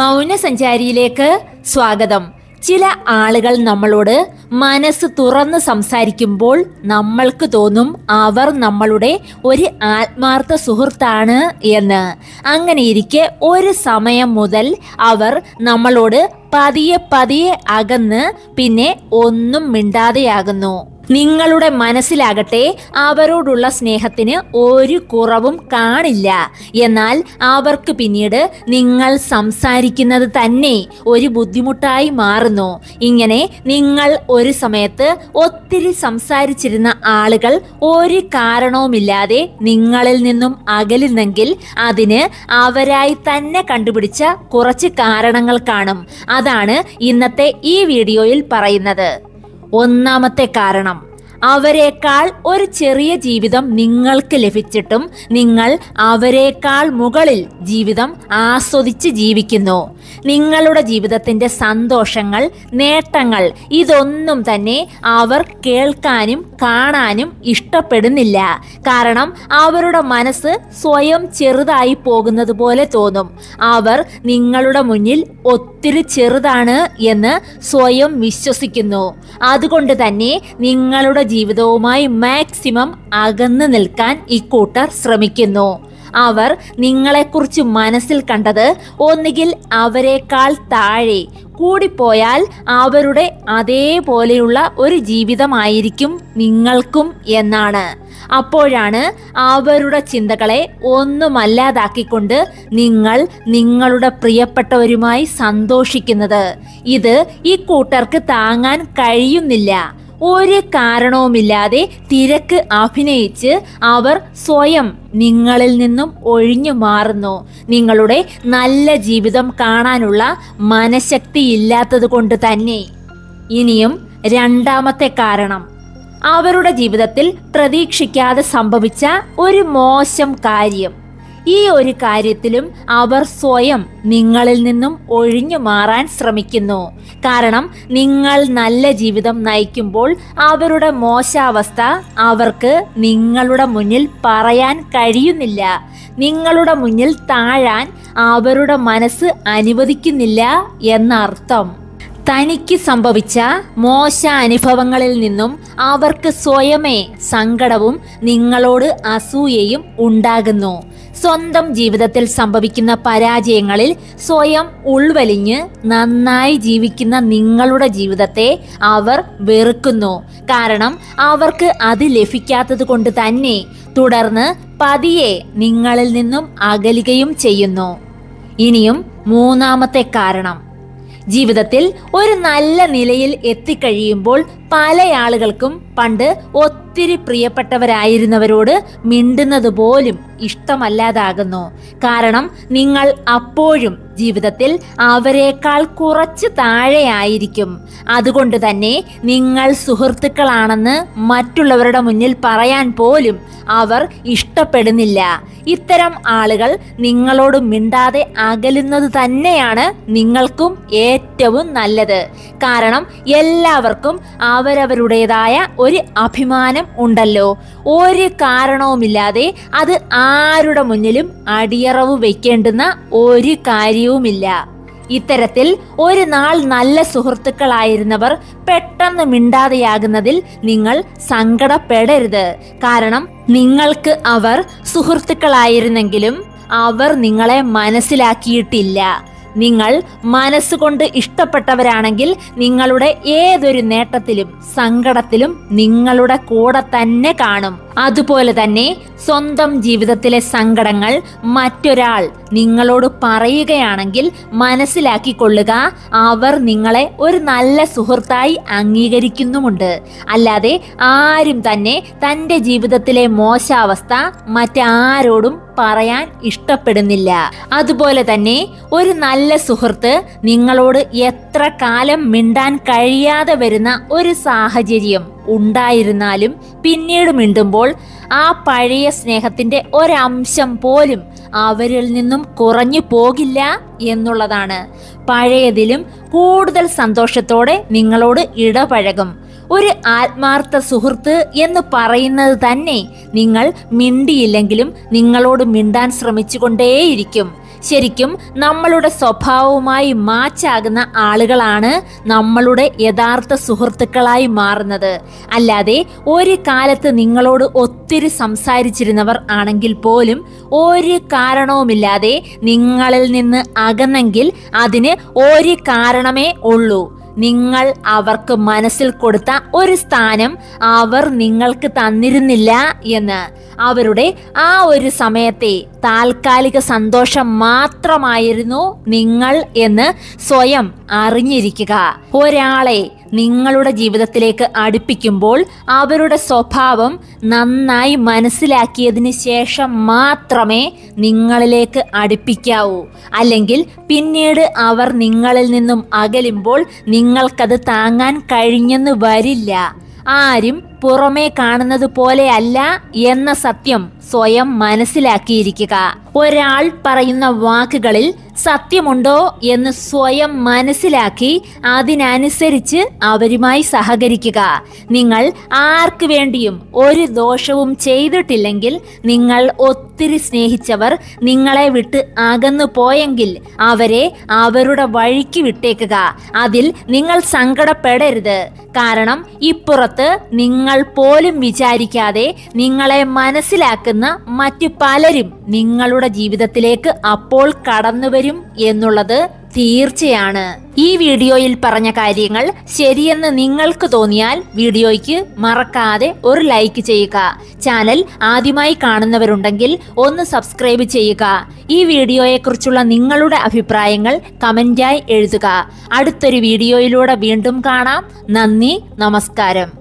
മൗനസഞ്ചാരിയിലേക്ക് സ്വാഗതം. ചില ആളുകൾ നമ്മളോട് മനസ്സ് തുറന്ന് സംസാരിക്കുമ്പോൾ നമ്മൾക്ക് തോന്നും അവർ നമ്മളുടെ ഒരു ആത്മാർത്ഥ സുഹൃത്താണ് എന്ന്. അങ്ങനെയിരിക്കെ ഒരു സമയം മുതൽ അവർ നമ്മളോട് പതിയെ പതിയെ അകന്ന് പിന്നെ ഒന്നും മിണ്ടാതെയാകുന്നു. നിങ്ങളുടെ മനസ്സിലാകട്ടെ അവരോടുള്ള സ്നേഹത്തിന് ഒരു കുറവും കാണില്ല. എന്നാൽ അവർക്ക് പിന്നീട് നിങ്ങൾ സംസാരിക്കുന്നത് തന്നെ ഒരു ബുദ്ധിമുട്ടായി മാറുന്നു. ഇങ്ങനെ നിങ്ങൾ ഒരു സമയത്ത് ഒത്തിരി സംസാരിച്ചിരുന്ന ആളുകൾ ഒരു കാരണവുമില്ലാതെ നിങ്ങളിൽ നിന്നും അകലുന്നെങ്കിൽ അതിന് അവരായി തന്നെ കണ്ടുപിടിച്ച കുറച്ച് കാരണങ്ങൾ കാണും. അതാണ് ഇന്നത്തെ ഈ വീഡിയോയിൽ പറയുന്നത്. ഒന്നാമത്തെ കാരണം അവരെക്കാൾ ഒരു ചെറിയ ജീവിതം നിങ്ങൾക്ക് ലഭിച്ചിട്ടും നിങ്ങൾ അവരെക്കാൾ മുകളിൽ ജീവിതം ആസ്വദിച്ച് ജീവിക്കുന്നു. നിങ്ങളുടെ ജീവിതത്തിന്റെ സന്തോഷങ്ങൾ നേട്ടങ്ങൾ ഇതൊന്നും തന്നെ അവർ കേൾക്കാനും കാണാനും ഇഷ്ടപ്പെടുന്നില്ല. കാരണം അവരുടെ മനസ്സ് സ്വയം ചെറുതായി പോകുന്നത് പോലെ തോന്നും. അവർ നിങ്ങളുടെ മുന്നിൽ ഒത്തിരി ചെറുതാണ് എന്ന് സ്വയം വിശ്വസിക്കുന്നു. അതുകൊണ്ട് തന്നെ നിങ്ങളുടെ ജീവിതവുമായി മാക്സിമം അകന്നു നിൽക്കാൻ ഇക്കൂട്ടർ ശ്രമിക്കുന്നു. അവർ നിങ്ങളെക്കുറിച്ച് മനസ്സിൽ കണ്ടത് ഒന്നുകിൽ അവരെക്കാൾ താഴെ കൂടിപ്പോയാൽ അവരുടെ അതേപോലെയുള്ള ഒരു ജീവിതമായിരിക്കും നിങ്ങൾക്കും എന്നാണ്. അപ്പോഴാണ് അവരുടെ ചിന്തകളെ ഒന്നുമല്ലാതാക്കിക്കൊണ്ട് നിങ്ങൾ നിങ്ങളുടെ പ്രിയപ്പെട്ടവരുമായി സന്തോഷിക്കുന്നത്. ഇത് ഈ കൂട്ടർക്ക് താങ്ങാൻ കഴിയുന്നില്ല. ഒരു കാരണവുമില്ലാതെ തിരക്ക് അഭിനയിച്ച് അവർ സ്വയം നിങ്ങളിൽ നിന്നും ഒഴിഞ്ഞു മാറുന്നു. നിങ്ങളുടെ നല്ല ജീവിതം കാണാനുള്ള മനഃശക്തി ഇല്ലാത്തത് കൊണ്ട് തന്നെ. ഇനിയും രണ്ടാമത്തെ കാരണം. അവരുടെ ജീവിതത്തിൽ പ്രതീക്ഷിക്കാതെ സംഭവിച്ച ഒരു മോശം കാര്യം. ഈ ഒരു കാര്യത്തിലും അവർ സ്വയം നിങ്ങളിൽ നിന്നും ഒഴിഞ്ഞു മാറാൻ ശ്രമിക്കുന്നു. കാരണം നിങ്ങൾ നല്ല ജീവിതം നയിക്കുമ്പോൾ അവരുടെ മോശാവസ്ഥ അവർക്ക് നിങ്ങളുടെ മുന്നിൽ പറയാൻ കഴിയുന്നില്ല. നിങ്ങളുടെ മുന്നിൽ താഴാൻ അവരുടെ മനസ്സ് അനുവദിക്കുന്നില്ല എന്നർത്ഥം. തനിക്ക് സംഭവിച്ച മോശ അനുഭവങ്ങളിൽ നിന്നും അവർക്ക് സ്വയമേ സങ്കടവും നിങ്ങളോട് അസൂയയും ഉണ്ടാകുന്നു. സ്വന്തം ജീവിതത്തിൽ സംഭവിക്കുന്ന പരാജയങ്ങളിൽ സ്വയം ഉൾവലിഞ്ഞ് നന്നായി ജീവിക്കുന്ന നിങ്ങളുടെ ജീവിതത്തെ അവർ വെറുക്കുന്നു. കാരണം അവർക്ക് അത് ലഭിക്കാത്തത് കൊണ്ട് തന്നെ തുടർന്ന് പതിയെ നിങ്ങളിൽ നിന്നും അകലുകയും ചെയ്യുന്നു. ഇനിയും മൂന്നാമത്തെ കാരണം. ജീവിതത്തിൽ ഒരു നല്ല നിലയിൽ എത്തിക്കഴിയുമ്പോൾ പല ആളുകൾക്കും പണ്ട് ഒത്തിരി പ്രിയപ്പെട്ടവരായിരുന്നവരോട് മിണ്ടുന്നത് പോലും ഇഷ്ടമല്ലാതാകുന്നു. കാരണം നിങ്ങൾ അപ്പോഴും ജീവിതത്തിൽ അവരെക്കാൾ കുറച്ച് താഴെയായിരിക്കും. അതുകൊണ്ട് തന്നെ നിങ്ങൾ സുഹൃത്തുക്കളാണെന്ന് മറ്റുള്ളവരുടെ മുന്നിൽ പറയാൻ പോലും അവർ ഇഷ്ടപ്പെടുന്നില്ല. ഇത്തരം ആളുകൾ നിങ്ങളോട് മിണ്ടാതെ അകലുന്നത് തന്നെയാണ് നിങ്ങൾക്കും ഏറ്റവും നല്ലത്. കാരണം എല്ലാവർക്കും അവരവരുടേതായ ഒരു അഭിമാനം ഉണ്ടല്ലോ. ഒരു കാരണവുമില്ലാതെ അത് ആരുടെ മുന്നിലും അടിയറവ് വയ്ക്കേണ്ടുന്ന ഒരു കാര്യവുമില്ല. ഇത്തരത്തിൽ ഒരു നാൾ നല്ല സുഹൃത്തുക്കളായിരുന്നവർ പെട്ടെന്ന് മിണ്ടാതെയാകുന്നതിൽ നിങ്ങൾ സങ്കടപ്പെടരുത്. കാരണം നിങ്ങൾക്ക് അവർ സുഹൃത്തുക്കളായിരുന്നെങ്കിലും അവർ നിങ്ങളെ മനസ്സിലാക്കിയിട്ടില്ല. നിങ്ങൾ മനസ്സുകൊണ്ട് ഇഷ്ടപ്പെട്ടവരാണെങ്കിൽ നിങ്ങളുടെ ഏതൊരു നേട്ടത്തിലും സങ്കടത്തിലും നിങ്ങളുടെ കൂടെ തന്നെ കാണും. അതുപോലെ തന്നെ സ്വന്തം ജീവിതത്തിലെ സങ്കടങ്ങൾ മറ്റൊരാൾ നിങ്ങളോട് പറയുകയാണെങ്കിൽ മനസ്സിലാക്കിക്കൊള്ളുക അവർ നിങ്ങളെ ഒരു നല്ല സുഹൃത്തായി അംഗീകരിക്കുന്നുമുണ്ട്. അല്ലാതെ ആരും തന്നെ തന്റെ ജീവിതത്തിലെ മോശാവസ്ഥ മറ്റാരോടും പറയാൻ ഇഷ്ടപ്പെടുന്നില്ല. അതുപോലെ തന്നെ ഒരു നല്ല സുഹൃത്ത് നിങ്ങളോട് എത്ര കാലം മിണ്ടാൻ കഴിയാതെ വരുന്ന ഒരു സാഹചര്യം ഉണ്ടായിരുന്നാലും പിന്നീട് മിണ്ടുമ്പോൾ ആ പഴയ സ്നേഹത്തിന്റെ ഒരംശം പോലും അവരിൽ നിന്നും കുറഞ്ഞു പോകില്ല എന്നുള്ളതാണ്. പഴയതിലും കൂടുതൽ സന്തോഷത്തോടെ നിങ്ങളോട് ഇടപഴകും. ഒരു ആത്മാർത്ഥ സുഹൃത്ത് എന്ന് പറയുന്നത് തന്നെ നിങ്ങൾ മിണ്ടിയില്ലെങ്കിലും നിങ്ങളോട് മിണ്ടാൻ ശ്രമിച്ചുകൊണ്ടേയിരിക്കും. ശരിക്കും നമ്മളുടെ സ്വഭാവവുമായി മാച്ചാകുന്ന ആളുകളാണ് നമ്മളുടെ യഥാർത്ഥ സുഹൃത്തുക്കളായി മാറുന്നത്. അല്ലാതെ ഒരു കാലത്ത് നിങ്ങളോട് ഒത്തിരി സംസാരിച്ചിരുന്നവർ ആണെങ്കിൽ പോലും ഒരു കാരണവുമില്ലാതെ നിങ്ങളിൽ നിന്ന് അകന്നെങ്കിൽ അതിന് ഒരു കാരണമേ ഉള്ളൂ. നിങ്ങൾ അവർക്ക് മനസ്സിൽ കൊടുത്ത ഒരു സ്ഥാനം അവർ നിങ്ങൾക്ക് തന്നിരുന്നില്ല എന്ന്. അവരുടെ ആ ഒരു സമയത്തെ താൽക്കാലിക സന്തോഷം മാത്രമായിരുന്നു നിങ്ങൾ എന്ന് സ്വയം അറിഞ്ഞിരിക്കുക. ഒരാളെ നിങ്ങളുടെ ജീവിതത്തിലേക്ക് അടുപ്പിക്കുമ്പോൾ അവരുടെ സ്വഭാവം നന്നായി മനസ്സിലാക്കിയതിന് ശേഷം മാത്രമേ നിങ്ങളിലേക്ക് അടുപ്പിക്കാവൂ. അല്ലെങ്കിൽ പിന്നീട് അവർ നിങ്ങളിൽ നിന്നും അകലുമ്പോൾ നിങ്ങൾക്കത് താങ്ങാൻ കഴിഞ്ഞെന്ന് വരില്ല. ആരും പുറമേ കാണുന്നത് പോലെയല്ല എന്ന സത്യം സ്വയം മനസ്സിലാക്കിയിരിക്കുക. ഒരാൾ പറയുന്ന വാക്കുകളിൽ സത്യമുണ്ടോ എന്ന് സ്വയം മനസ്സിലാക്കി അതിനനുസരിച്ച് അവരുമായി സഹകരിക്കുക. നിങ്ങൾ ആർക്കു വേണ്ടിയും ഒരു ദോഷവും ചെയ്തിട്ടില്ലെങ്കിൽ നിങ്ങൾ ഒത്തിരി സ്നേഹിച്ചവർ നിങ്ങളെ വിട്ട് അകന്നു പോയെങ്കിൽ അവരെ അവരുടെ വഴിക്ക് വിട്ടേക്കുക. അതിൽ നിങ്ങൾ സങ്കടപ്പെടരുത്. കാരണം ഇപ്പുറത്ത് നിങ്ങൾ പോലും വിചാരിക്കാതെ നിങ്ങളെ മനസ്സിലാക്കുന്ന മറ്റു പലരും നിങ്ങളുടെ ജീവിതത്തിലേക്ക് അപ്പോൾ കടന്നുവരും എന്നുള്ളത് തീർച്ചയാണ്. ഈ വീഡിയോയിൽ പറഞ്ഞ കാര്യങ്ങൾ ശരിയെന്ന് നിങ്ങൾക്ക് തോന്നിയാൽ വീഡിയോയ്ക്ക് മറക്കാതെ ഒരു ലൈക്ക് ചെയ്യുക. ചാനൽ ആദ്യമായി കാണുന്നവരുണ്ടെങ്കിൽ ഒന്ന് സബ്സ്ക്രൈബ് ചെയ്യുക. ഈ വീഡിയോയെക്കുറിച്ചുള്ള നിങ്ങളുടെ അഭിപ്രായങ്ങൾ കമന്റായി എഴുതുക. അടുത്തൊരു വീഡിയോയിലൂടെ വീണ്ടും കാണാം. നന്ദി നമസ്കാരം.